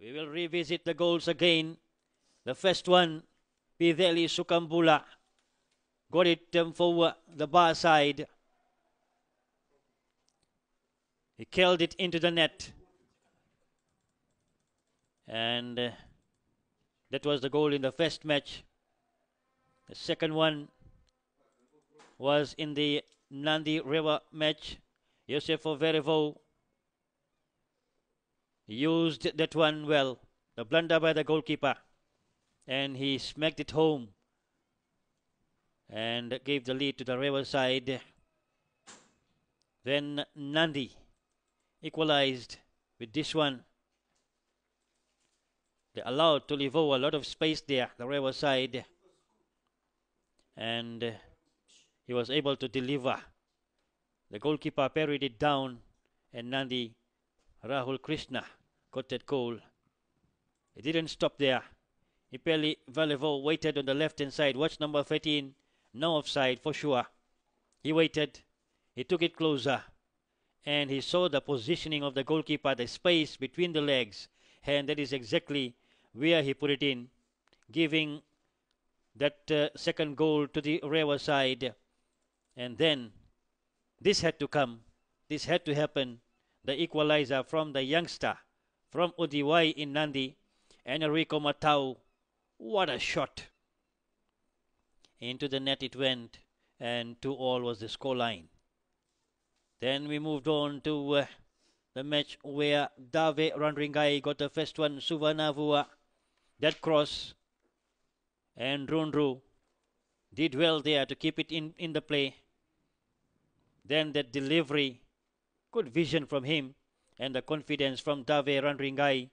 We will revisit the goals again. The first one, Pideli Sukambula got it um, for uh, the Ba side. He killed it into the net. And uh, that was the goal in the first match. The second one was in the Nadi Rewa match. Josef Verevo used that one well. The blunder by the goalkeeper. And he smacked it home and gave the lead to the river side. Then Nadi equalized with this one. They allowed to Tulivo a lot of space there, the river side. And he was able to deliver. The goalkeeper parried it down, and Nadi Rahul Krishna got that goal. He didn't stop there. Ipeli Valevo waited on the left hand side. Watch number 13. No offside for sure. He waited. He took it closer. And he saw the positioning of the goalkeeper, the space between the legs. And that is exactly where he put it in, giving that uh, second goal to the Rewa side. And then this had to come. This had to happen. The equalizer from the youngster from Udiwai in Nadi, Enrico Matau. What a shot! Into the net it went, and two all was the score line. Then we moved on to uh, the match where Dave Radrigai got the first one, Suva Navua, that cross, and Rundru did well there to keep it in, in the play. Then that delivery, good vision from him, and the confidence from Dave Radrigai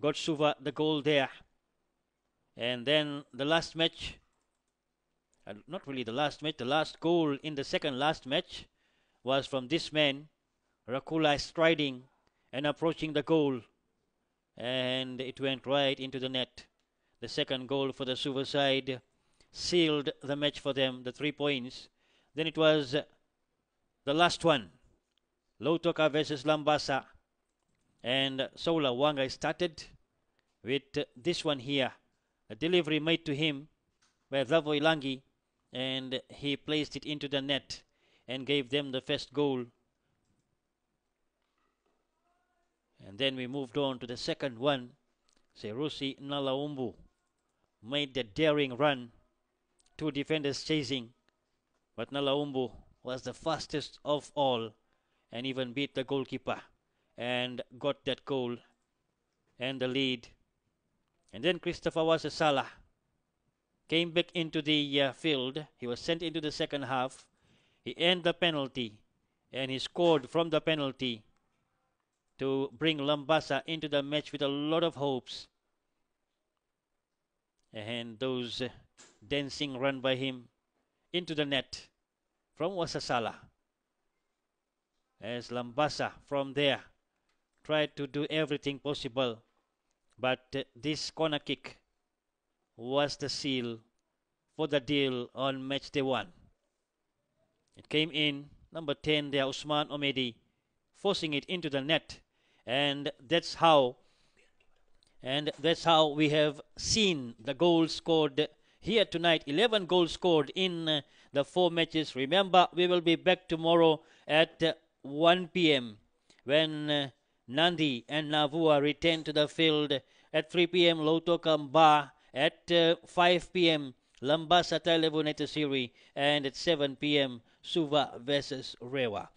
got Suva the goal there. And then the last match, uh, not really the last match, the last goal in the second last match was from this man, Rakula striding and approaching the goal. And it went right into the net. The second goal for the Suva side sealed the match for them, the three points. Then it was the last one, Lautoka versus Labasa. And Sola Wanga started with this one here. A delivery made to him by Zavo Ilangi, and he placed it into the net and gave them the first goal. And then we moved on to the second one. Serusi Nalaubu made the daring run. Two defenders chasing, but Nalaubu was the fastest of all and even beat the goalkeeper and got that goal and the lead. And then Christopher Wasasala came back into the uh, field. He was sent into the second half. He earned the penalty and he scored from the penalty to bring Labasa into the match with a lot of hopes. And those uh, dancing run by him into the net from Wasasala. As Labasa from there tried to do everything possible, but uh, this corner kick was the seal for the deal on match day one. It came in, number 10 there, Usman Omedi, forcing it into the net. And that's how and that's how we have seen the goals scored here tonight 11 goals scored in uh, the four matches remember we will be back tomorrow at uh, 1 p.m when Nadi and Navua return to the field at 3 p.m. Lautoka Ba at uh, 5 p.m. Labasa Tailevu Naitasiri and at 7 p.m. Suva versus Rewa.